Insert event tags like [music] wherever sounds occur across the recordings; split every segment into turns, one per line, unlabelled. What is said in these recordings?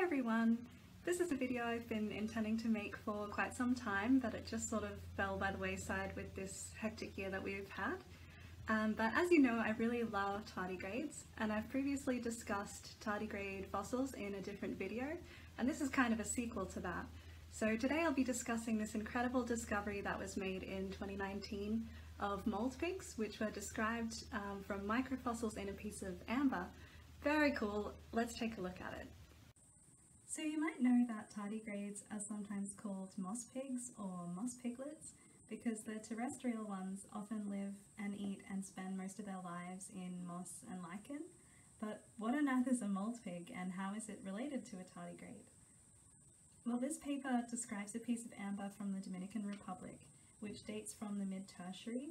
Hi everyone! This is a video I've been intending to make for quite some time but it just sort of fell by the wayside with this hectic year that we've had. Um, but as you know I really love tardigrades and I've previously discussed tardigrade fossils in a different video and this is kind of a sequel to that. So today I'll be discussing this incredible discovery that was made in 2019 of mold pigs which were described um, from microfossils in a piece of amber. Very cool, let's take a look at it. So you might know that tardigrades are sometimes called moss pigs or moss piglets because the terrestrial ones often live and eat and spend most of their lives in moss and lichen. But what on earth is a mold pig and how is it related to a tardigrade? Well, this paper describes a piece of amber from the Dominican Republic, which dates from the mid-tertiary.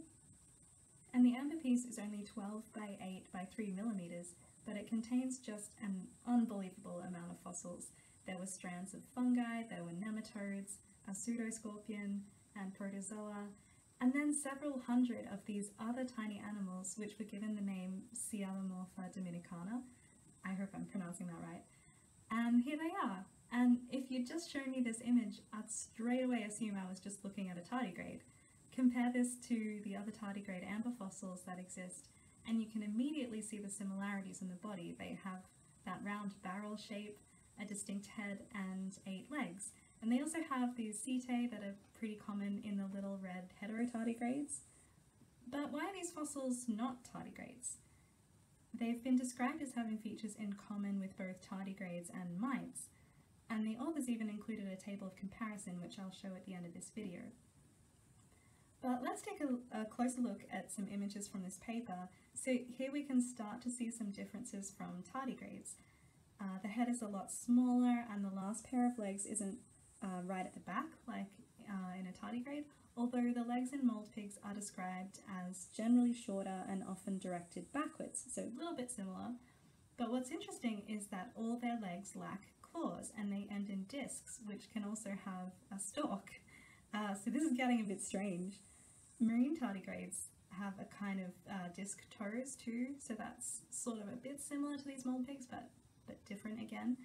And the amber piece is only 12 by 8 by 3 millimeters, but it contains just an unbelievable amount of fossils, there were strands of fungi, there were nematodes, a pseudoscorpion, and protozoa, and then several hundred of these other tiny animals which were given the name Sialomorpha dominicana. I hope I'm pronouncing that right. And here they are. And if you'd just shown me this image, I'd straight away assume I was just looking at a tardigrade. Compare this to the other tardigrade amber fossils that exist, and you can immediately see the similarities in the body. They have that round barrel shape, a distinct head and eight legs. And they also have these setae that are pretty common in the little red heterotardigrades. But why are these fossils not tardigrades? They've been described as having features in common with both tardigrades and mites, and the authors even included a table of comparison which I'll show at the end of this video. But let's take a, a, closer look at some images from this paper. So here we can start to see some differences from tardigrades. Uh, the head is a lot smaller and the last pair of legs isn't uh, right at the back like uh, in a tardigrade, although the legs in mold pigs are described as generally shorter and often directed backwards, so a little bit similar. But what's interesting is that all their legs lack claws and they end in discs, which can also have a stalk. [laughs] Uh, so this is getting a bit strange. Marine tardigrades have a kind of uh, disc toes too, so that's sort of a bit similar to these mold pigs, but but different again.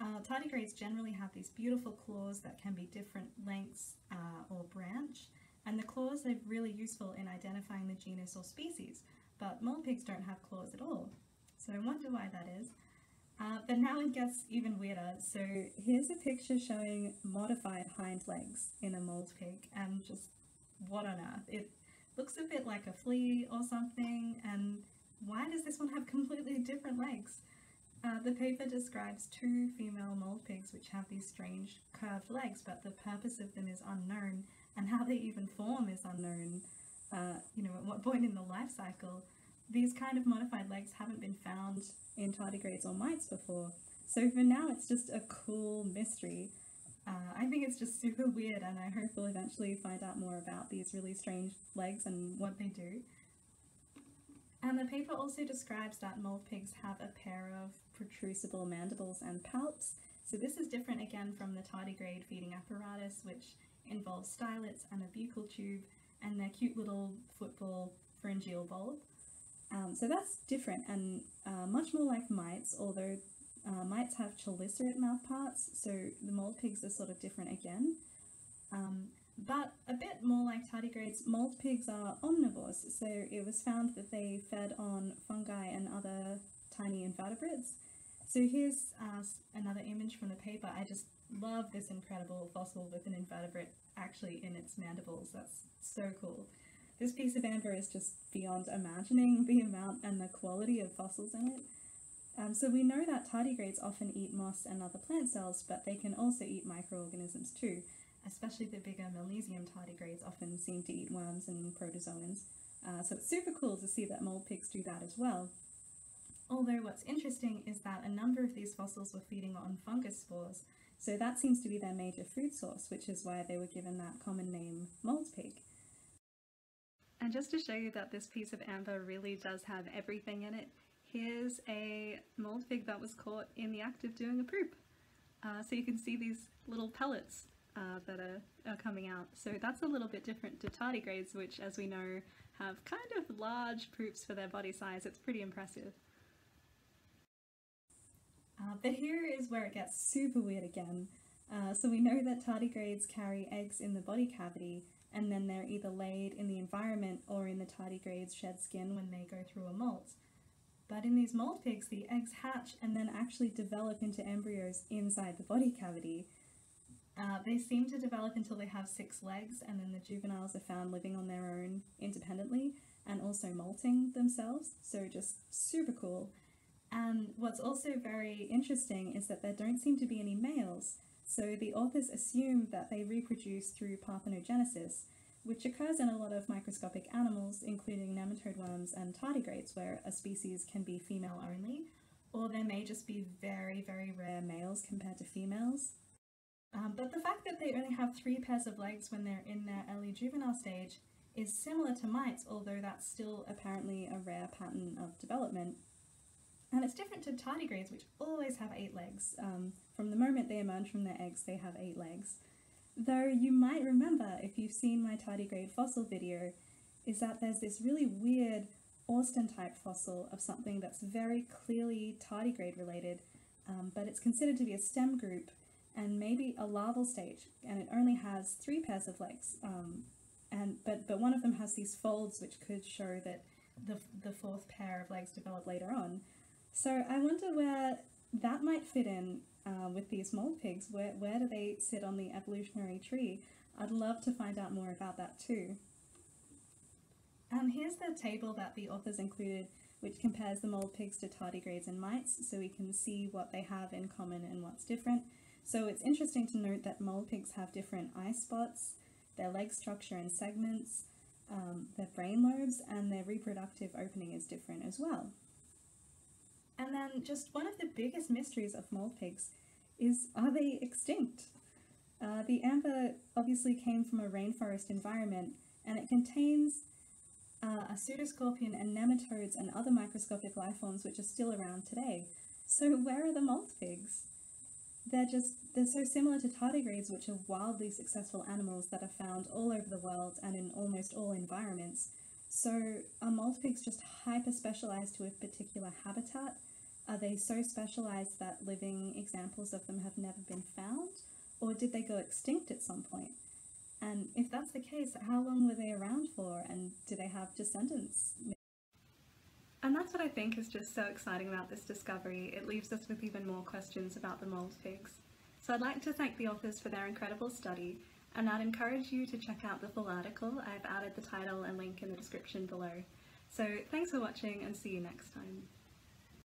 Uh, tardigrades generally have these beautiful claws that can be different lengths uh, or branch, and the claws are really useful in identifying the genus or species, but mold pigs don't have claws at all. So I wonder why that is. Uh, but now it gets even weirder. So here's a picture showing modified hind legs in a mold pig, and just what on earth? It looks a bit like a flea or something, and why does this one have completely [laughs] different legs? Uh, the paper describes two female mold pigs which have these strange curved legs, but the purpose of them is unknown, and how they even form is unknown. Uh, you know, at what point in the life cycle, these kind of modified legs haven't been found in tardigrades or mites before. So for now, it's just a cool mystery. Uh, I think it's just super weird, and I hope we'll eventually find out more about these really strange legs and what they do. And the paper also describes that mold pigs have a pair of protrusible mandibles and palps. So this is different again from the tardigrade feeding apparatus, which involves stylets and a buccal tube and their cute little football pharyngeal bulb. Um, so that's different and uh, much more like mites, although uh, mites have chelicerative mouthparts, so the mold pigs are sort of different again. Um, but a bit more like tardigrades, mold pigs are omnivores, so it was found that they fed on fungi and other tiny invertebrates. So here's uh, another image from the paper. I just love this incredible fossil with an invertebrate actually in its mandibles. That's so cool. This piece of amber is just beyond imagining the amount and the quality of fossils in it. Um, so we know that tardigrades often eat moss and other plant cells, but they can also eat microorganisms too especially the bigger Milnesium tardigrades often seem to eat worms and protozoans. Uh, so it's super cool to see that mold pigs do that as well. Although what's interesting is that a number of these fossils were feeding on fungus spores, so that seems to be their major food source, which is why they were given that common name mold pig. And just to show you that this piece of amber really does have everything in it, here's a mold pig that was caught in the act of doing a poop. Uh, so you can see these little pellets uh, that are, are coming out. So that's a little bit different to tardigrades, which as we know have kind of large poops for their body size. It's pretty impressive. Uh, but here is where it gets super weird again. Uh, so we know that tardigrades carry eggs in the body cavity and then they're either laid in the environment or in the tardigrade's shed skin when they go through a molt. But in these mold pigs, the eggs hatch and then actually develop into embryos inside the body cavity. Uh, they seem to develop until they have six legs, and then the juveniles are found living on their own independently and also molting themselves, so just super cool. And what's also very interesting is that there don't seem to be any males, so the authors assume that they reproduce through parthenogenesis, which occurs in a lot of microscopic animals, including nematode worms and tardigrades, where a species can be female only, or there may just be very, very rare males compared to females. Um, but the fact that they only have three pairs of legs when they're in their early juvenile stage is similar to mites, although that's still apparently a rare pattern of development. And it's different to tardigrades, which always have eight legs. Um, from the moment they emerge from their eggs, they have eight legs. Though you might remember, if you've seen my tardigrade fossil video, is that there's this really weird Orsten type fossil of something that's very clearly tardigrade related, um, but it's considered to be a stem group and maybe a larval stage, and it only has three pairs of legs. Um, and but but one of them has these folds which could show that the the fourth pair of legs developed later on. So I wonder where that might fit in uh, with these mold pigs. Where, where do they sit on the evolutionary tree? I'd love to find out more about that too. And here's the table that the authors included which compares the mold pigs to tardigrades and mites so we can see what they have in common and what's different. So it's interesting to note that mold pigs have different eye spots, their leg structure and segments, um, their brain lobes, and their reproductive opening is different as well. And then just one of the biggest mysteries of mold pigs is are they extinct? Uh, the amber obviously came from a rainforest environment and it contains uh, a pseudoscorpion and nematodes and other microscopic life forms which are still around today. So where are the mold pigs? They're just, they're so similar to tardigrades which are wildly successful animals that are found all over the world and in almost all environments. So are mold pigs just hyper specialized to a particular habitat are they so specialized that living examples of them have never been found? Or did they go extinct at some point? And if that's the case, how long were they around for and do they have descendants? And that's what I think is just so exciting about this discovery. It leaves us with even more questions about the mold pigs. So I'd like to thank the authors for their incredible study and I'd encourage you to check out the full article. I've added the title and link in the description below. So thanks for watching and see you next time.